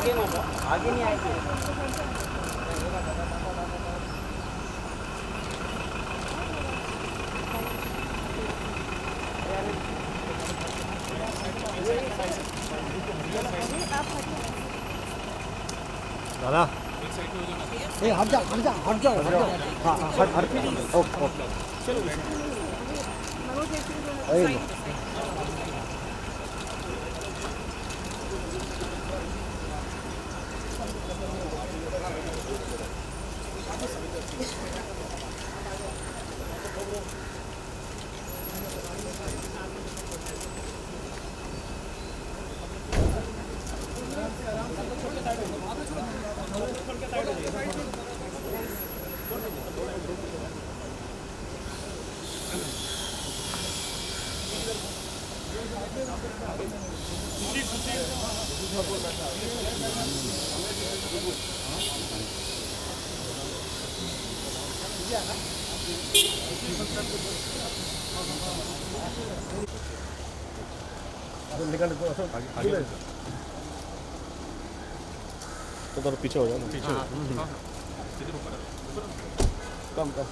आगे मत आगे नहीं आएगी। दादा। ए हट जा हट जा हट जा हट जा हाँ हाँ, हट हट। Okay okay. ए, निकल आगे तो थोड़ा पीछे हो। जाओ पीछे कम कम